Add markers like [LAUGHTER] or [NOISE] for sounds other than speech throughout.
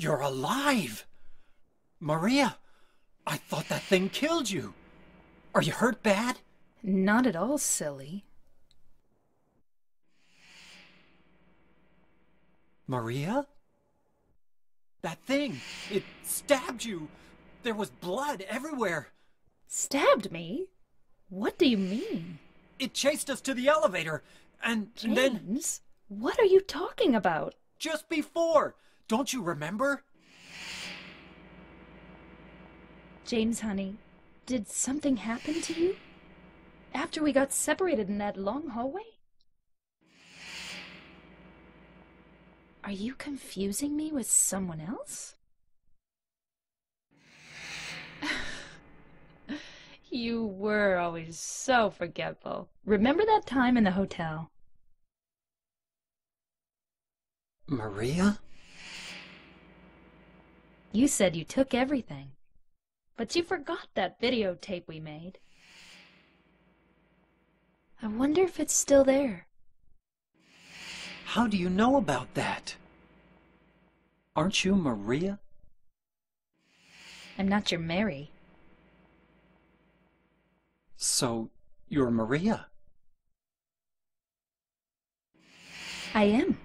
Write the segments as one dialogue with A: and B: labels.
A: You're alive! Maria, I thought that thing killed you. Are you hurt bad?
B: Not at all, silly.
A: Maria? That thing, it stabbed you. There was blood everywhere.
B: Stabbed me? What do you mean?
A: It chased us to the elevator, and, and then
B: James, what are you talking about?
A: just before, don't you remember?
B: James, honey, did something happen to you? After we got separated in that long hallway? Are you confusing me with someone else? [SIGHS] you were always so forgetful. Remember that time in the hotel?
A: Maria?
B: You said you took everything. But you forgot that videotape we made. I wonder if it's still there.
A: How do you know about that? Aren't you Maria?
B: I'm not your Mary.
A: So, you're Maria.
B: I am.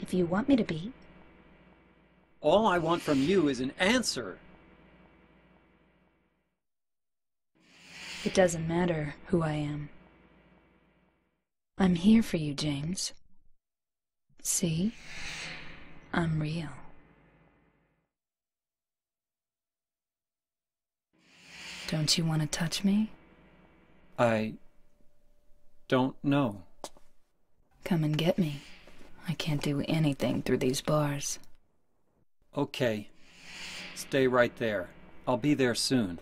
B: If you want me to be.
A: All I want from you is an answer.
B: It doesn't matter who I am. I'm here for you, James. See? I'm real. Don't you want to touch me?
A: I don't know.
B: Come and get me. I can't do anything through these bars.
A: Okay. Stay right there. I'll be there soon.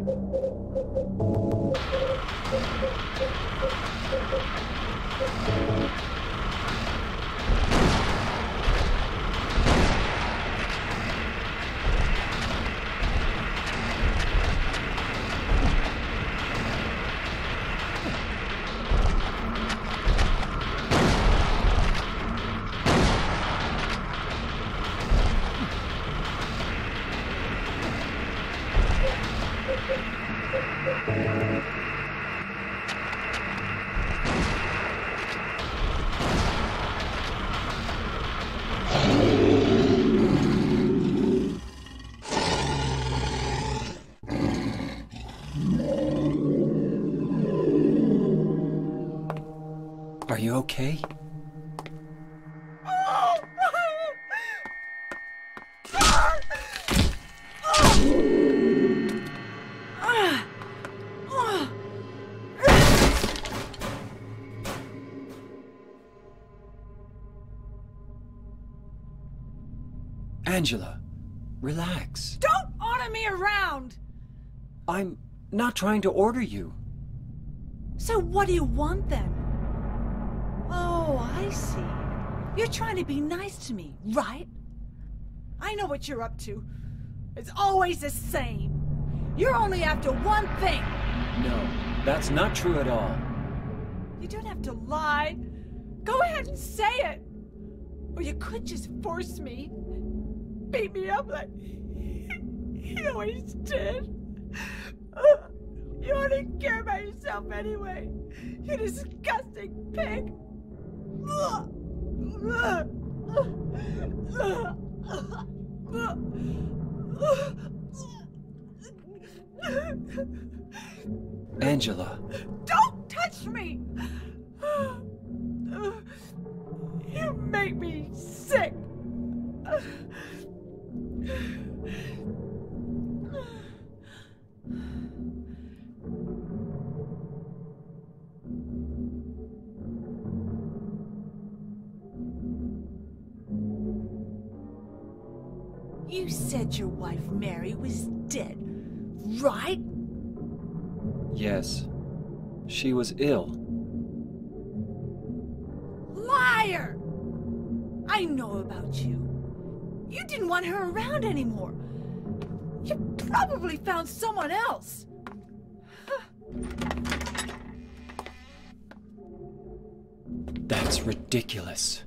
A: Are you okay? Angela, relax.
C: Don't order me around!
A: I'm not trying to order you.
C: So what do you want then? I see. You're trying to be nice to me, right? I know what you're up to. It's always the same. You're only after one thing.
A: No, that's not true at all.
C: You don't have to lie. Go ahead and say it. Or you could just force me. Beat me up like [LAUGHS] he always did. You only care about yourself anyway. You disgusting pig.
A: Angela,
C: Don't touch me! You make me sick. You said your wife Mary was dead, right?
A: yes. She was ill.
C: Liar! I know about you. You didn't want her around anymore. You probably found someone else.
A: That's ridiculous.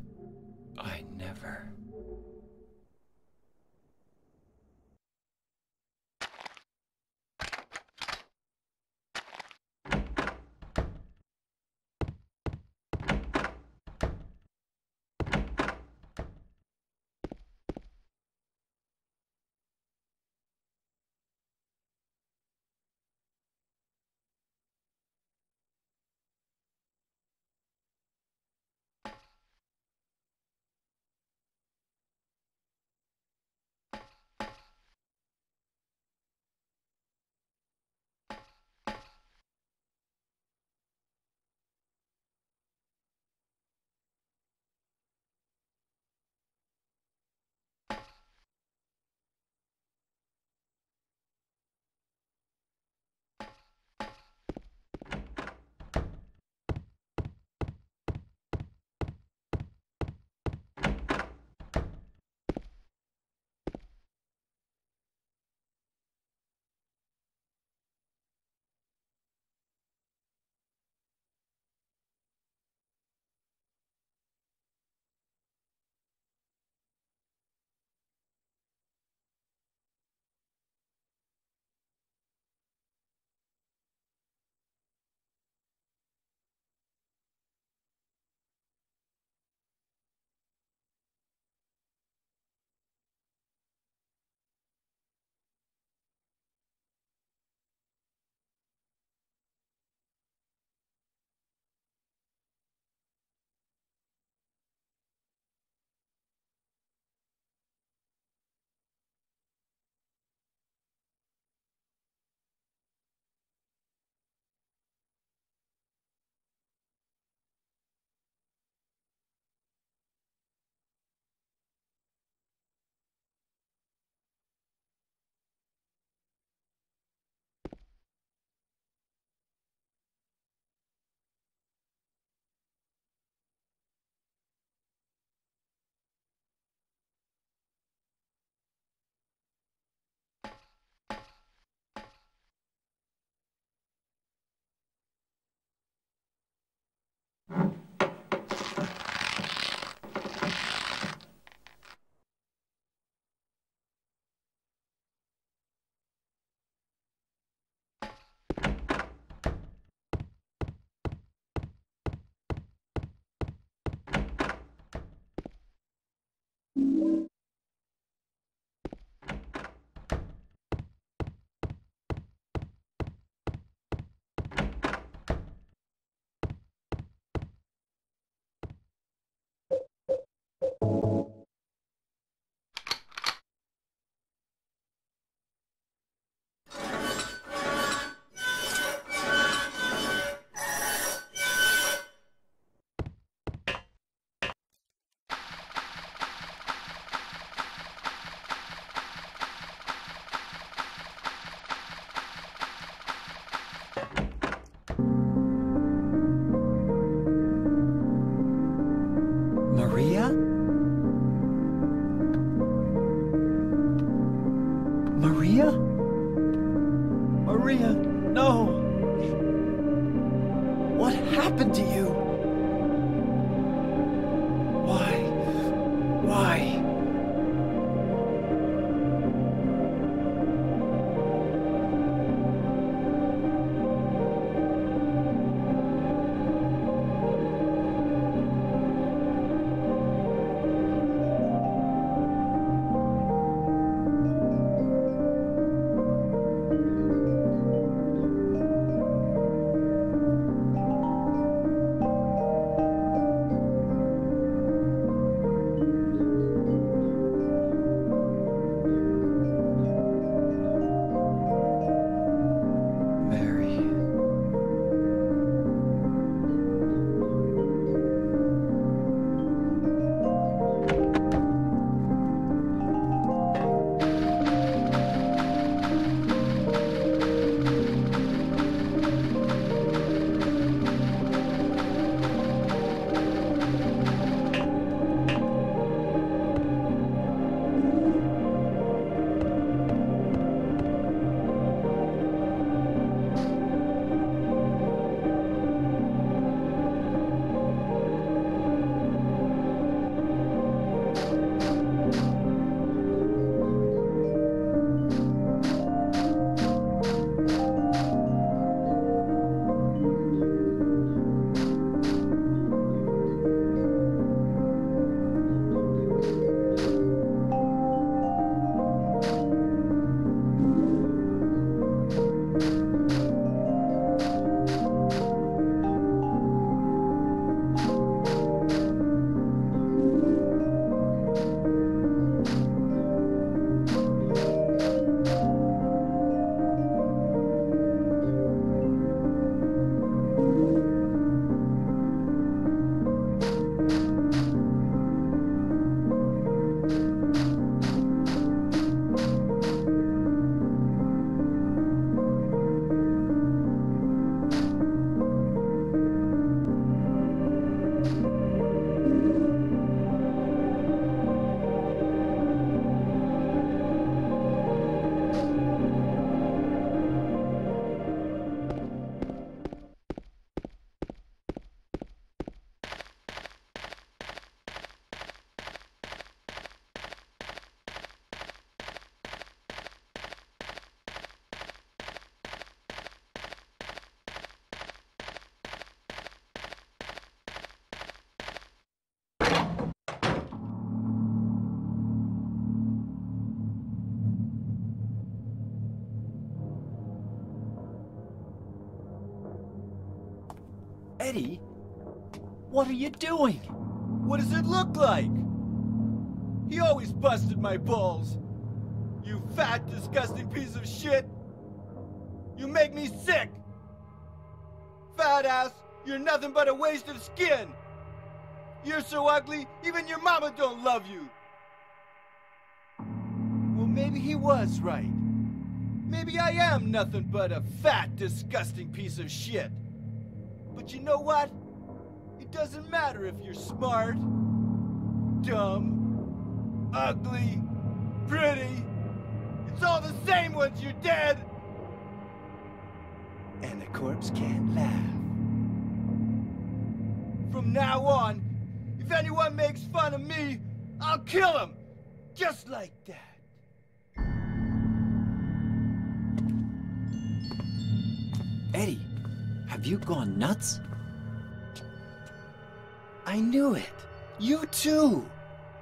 A: you. Eddie, what are you doing?
D: What does it look like? He always busted my balls. You fat, disgusting piece of shit. You make me sick. Fat ass, you're nothing but a waste of skin. You're so ugly, even your mama don't love you. Well, maybe he was right. Maybe I am nothing but a fat, disgusting piece of shit. But you know what? It doesn't matter if you're smart, dumb, ugly, pretty. It's all the same once you're dead. And the corpse can't laugh. From now on, if anyone makes fun of me, I'll kill him. Just like that.
A: Eddie, have you gone nuts? I knew it.
D: You too.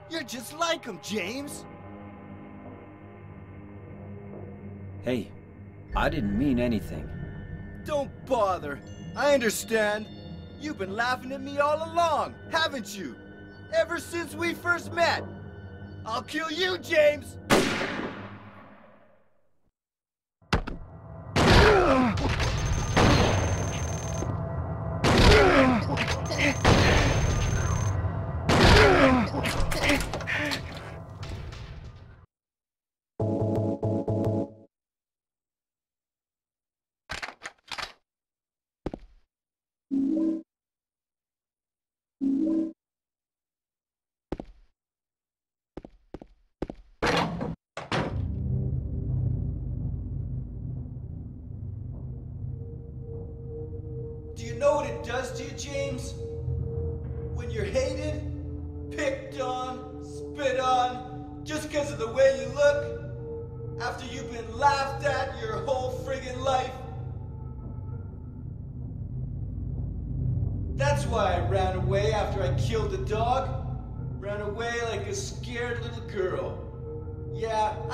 D: You're just like him, James.
A: Hey, I didn't mean anything.
D: Don't bother. I understand. You've been laughing at me all along, haven't you? Ever since we first met. I'll kill you, James!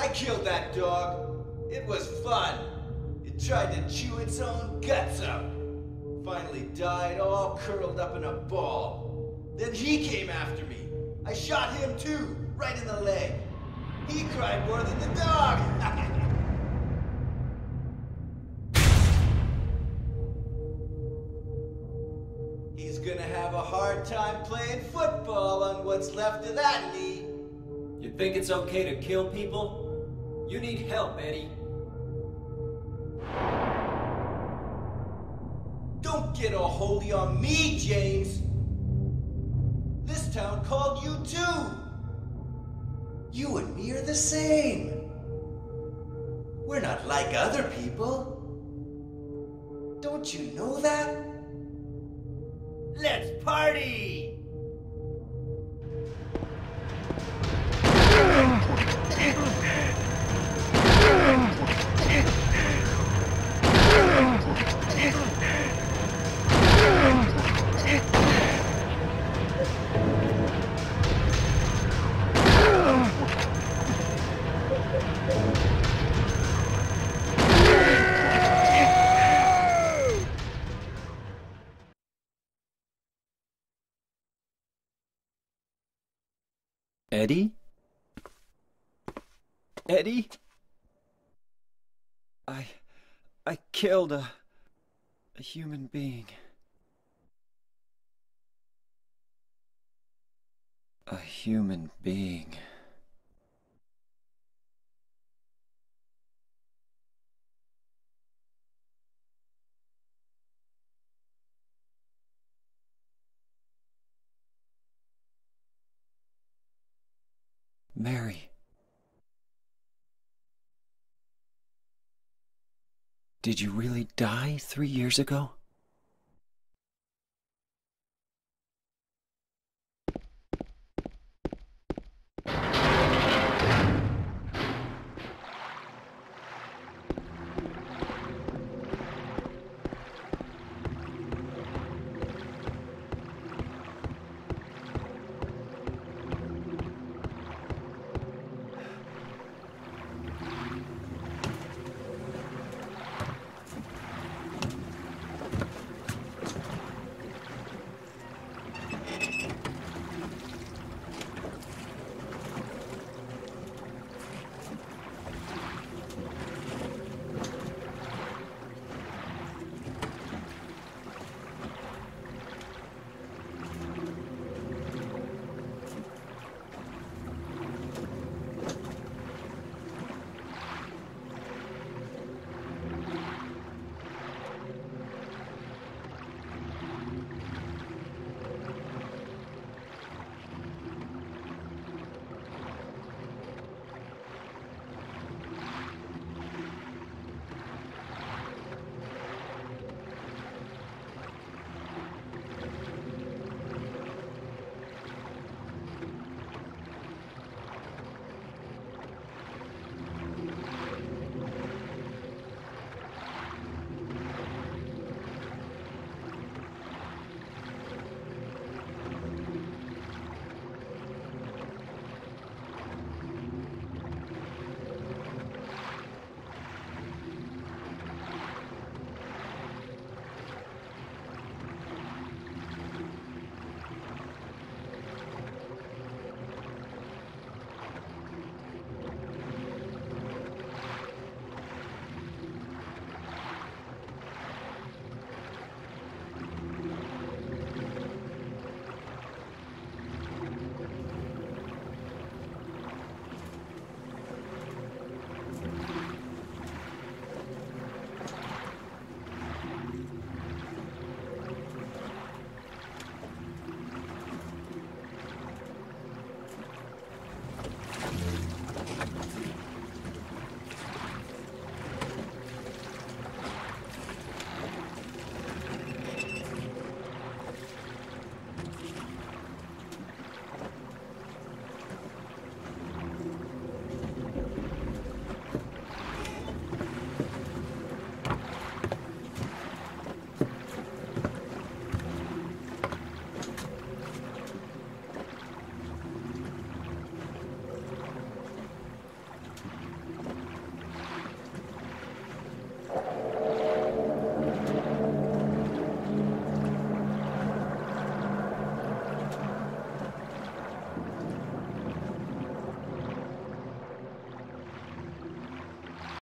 D: I killed that dog. It was fun. It tried to chew its own guts up. Finally died all curled up in a ball. Then he came after me. I shot him too, right in the leg. He cried more than the dog. [LAUGHS] He's gonna have a hard time playing football on what's left of that knee.
A: You think it's okay to kill people? You need help, Eddie.
D: Don't get all holy on me, James. This town called you too. You and me are the same. We're not like other people. Don't you know that? Let's party!
A: Eddie? Eddie? I. I killed a. a human being. A human being. Mary. Did you really die three years ago?